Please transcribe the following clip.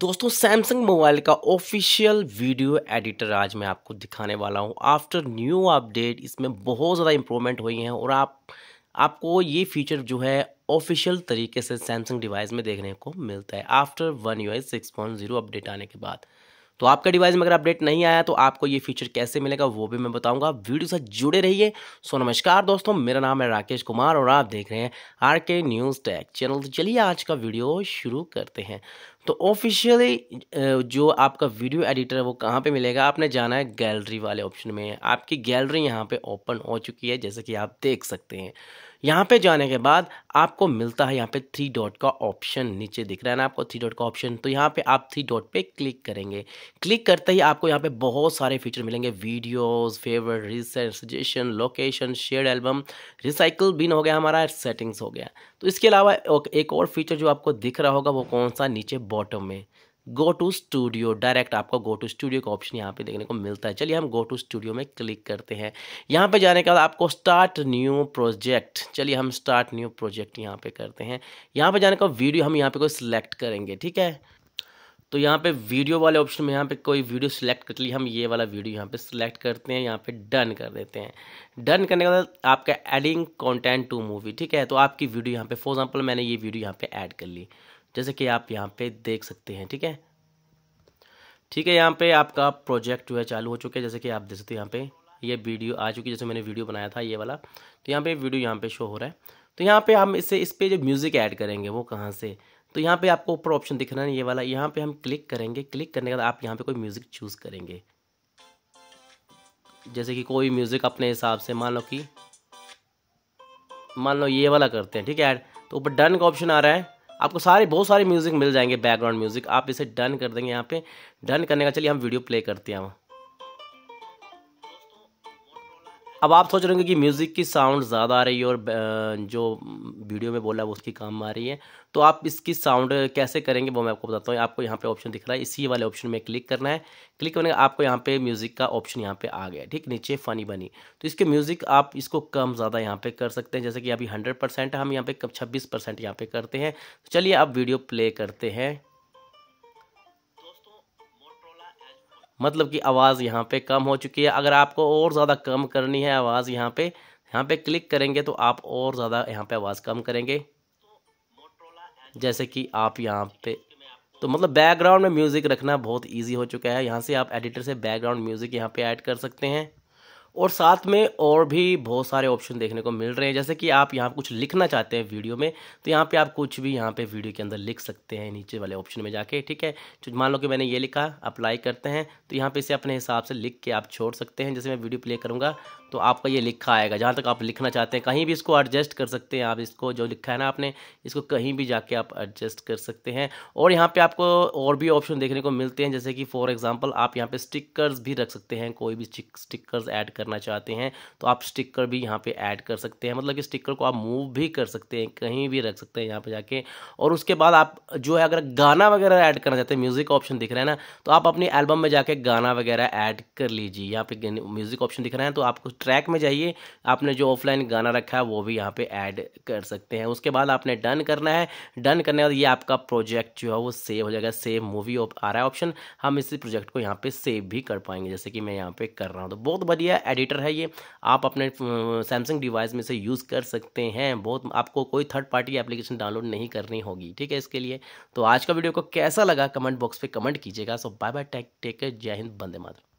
दोस्तों Samsung mobile का official video editor आज मैं आपको दिखाने वाला हूँ। आफ्टर न्यू अपडेट इसमें बहुत ज़्यादा इम्प्रूवमेंट हुई हैं और आप, आपको ये फीचर जो है ऑफिशियल तरीके से सैमसंग डिवाइस में देखने को मिलता है। After one U I six point zero update आने के बाद। तो आपका डिवाइस में अगर अपडेट नहीं आया तो आपको ये फीचर कैसे मिलेगा, वो भी मैं बताऊँगा। वीडियो से जुड़े रहिए। सो नमस्कार दोस्तों, मेरा नाम है राकेश कुमार और आप देख रहे हैं आर के न्यूज़ टैक चैनल तो चलिए आज का वीडियो शुरू करते हैं। तो ऑफिशियली जो आपका वीडियो एडिटर है वो कहाँ पे मिलेगा? आपने जाना है गैलरी वाले ऑप्शन में। आपकी गैलरी यहाँ पे ओपन हो चुकी है, जैसे कि आप देख सकते हैं। यहाँ पे जाने के बाद आपको मिलता है यहाँ पे थ्री डॉट का ऑप्शन नीचे दिख रहा है ना आपको थ्री डॉट का ऑप्शन तो यहाँ पे आप थ्री डॉट पे क्लिक करेंगे। क्लिक करते ही आपको यहाँ पे बहुत सारे फीचर मिलेंगे। Videos favourite recent suggestion location share album recycle bin हो गया हमारा सेटिंग्स हो गया। तो इसके अलावा एक और फीचर जो आपको दिख रहा होगा, वो कौन सा? नीचे बॉटम में गो टू स्टूडियो डायरेक्ट आपको गो टू स्टूडियो का ऑप्शन यहाँ पे देखने को मिलता है चलिए हम गो टू स्टूडियो में क्लिक करते हैं यहाँ पे जाने के बाद आपको स्टार्ट न्यू प्रोजेक्ट चलिए हम स्टार्ट न्यू प्रोजेक्ट यहाँ पे करते हैं यहाँ पे जाने का वीडियो हम यहाँ पे कोई सिलेक्ट करेंगे ठीक है तो यहाँ पे वीडियो वाले ऑप्शन में यहाँ पे कोई वीडियो सिलेक्ट कर लिए हम ये वाला वीडियो यहाँ पे सिलेक्ट करते हैं यहाँ पे डन कर देते हैं डन करने के बाद आपका एडिंग कंटेंट टू मूवी ठीक है तो आपकी वीडियो यहाँ पे फॉर एग्जांपल मैंने ये वीडियो यहाँ पे ऐड कर ली जैसे कि आप यहाँ पे देख सकते हैं, ठीक है? ठीक है, यहाँ पे आपका प्रोजेक्ट जो है चालू हो चुका है। जैसे कि आप देख सकते हैं यहाँ पे ये वीडियो आ चुकी है, जैसे मैंने वीडियो बनाया था, ये वाला। तो यहाँ पे वीडियो यहाँ पे शो हो रहा है। तो यहाँ पे हम इसे, इस पर जो म्यूज़िक ऐड करेंगे वो कहाँ से? तो यहाँ पे आपको ऊपर ऑप्शन दिख रहा है, ये वाला। यहाँ पे हम क्लिक करेंगे। क्लिक करने के बाद आप यहाँ पे कोई म्यूज़िक चूज़ करेंगे। जैसे कि कोई म्यूज़िक अपने हिसाब से, मान लो कि, मान लो ये वाला करते हैं, ठीक है ऐड तो ऊपर डन का ऑप्शन आ रहा है। आपको सारे, बहुत सारे म्यूज़िक मिल जाएँगे बैकग्राउंड म्यूज़िक आप इसे डन कर देंगे यहाँ पे। डन करने का, चलिए हम वीडियो प्ले करते हैं अब आप सोच रहे होंगे कि म्यूज़िक की साउंड ज़्यादा आ रही है और जो वीडियो में बोला वो उसकी कम आ रही है तो आप इसकी साउंड कैसे करेंगे वो मैं आपको बताता हूँ। आपको यहाँ पे ऑप्शन दिख रहा है, इसी वाले ऑप्शन में क्लिक करना है। क्लिक करने आपको यहाँ पे म्यूज़िक का ऑप्शन यहाँ पे आ गया ठीक? नीचे फ़नी बनी तो इसके म्यूज़िक आप इसको कम ज़्यादा यहाँ पे कर सकते हैं, जैसे कि अभी हंड्रेड परसेंट हम यहाँ पे छब्बीस परसेंट यहाँ करते हैं। तो चलिए आप वीडियो प्ले करते हैं। मतलब कि आवाज़ यहाँ पे कम हो चुकी है। अगर आपको और ज़्यादा कम करनी है आवाज़ यहाँ पे यहाँ पे क्लिक करेंगे तो आप और ज़्यादा यहाँ पे आवाज़ कम करेंगे। जैसे कि आप यहाँ पे तो मतलब बैकग्राउंड में म्यूज़िक रखना बहुत इजी हो चुका है। यहाँ से आप एडिटर से बैकग्राउंड म्यूज़िक यहाँ पे ऐड कर सकते हैं। और साथ में और भी बहुत सारे ऑप्शन देखने को मिल रहे हैं। जैसे कि आप यहाँ कुछ लिखना चाहते हैं वीडियो में तो यहाँ पे आप कुछ भी यहाँ पे वीडियो के अंदर लिख सकते हैं, नीचे वाले ऑप्शन में जाके, ठीक है? तो मान लो कि मैंने ये लिखा अप्लाई करते हैं तो यहाँ पे इसे अपने हिसाब से लिख के आप छोड़ सकते हैं। जैसे मैं वीडियो प्ले करूँगा तो आपका ये लिखा आएगा। जहाँ तक आप लिखना चाहते हैं, कहीं भी इसको एडजस्ट कर सकते हैं आप, इसको जो लिखा है ना आपने, इसको कहीं भी जाके आप एडजस्ट कर सकते हैं। और यहाँ पे आपको और भी ऑप्शन देखने को मिलते हैं, जैसे कि फॉर एग्जांपल आप यहाँ पे स्टिकर्स भी रख सकते हैं, कोई भी स्टिकर्स ऐड करना चाहते हैं तो आप स्टिकर भी यहाँ पर ऐड कर सकते हैं। मतलब कि स्टिकर को आप मूव भी कर सकते हैं, कहीं भी रख सकते हैं यहाँ पर जाके। और उसके बाद आप जो है, अगर गाना वगैरह ऐड करना चाहते हैं म्यूज़िक ऑप्शन दिख रहा है ना तो आप अपनी एल्बम में जाके गाना वगैरह ऐड कर लीजिए। यहाँ पे म्यूज़िक ऑप्शन दिख रहा है तो आपको ट्रैक में जाइए। आपने जो ऑफलाइन गाना रखा है, वो भी यहाँ पे ऐड कर सकते हैं। उसके बाद आपने डन करना है। डन करने के बाद ये आपका प्रोजेक्ट जो है, वो सेव हो जाएगा। सेव मूवी आ रहा है ऑप्शन हम इसी प्रोजेक्ट को यहाँ पे सेव भी कर पाएँगे, जैसे कि मैं यहाँ पे कर रहा हूँ। तो बहुत बढ़िया एडिटर है ये। आप अपने सैमसंग डिवाइस में से यूज़ कर सकते हैं। बहुत, आपको कोई थर्ड पार्टी एप्लीकेशन डाउनलोड नहीं करनी होगी। ठीक है, इसके लिए। तो आज का वीडियो को कैसा लगा? कमेंट बॉक्स पर कमेंट कीजिएगा। So bye bye take take Jai Hind बंदे मातरम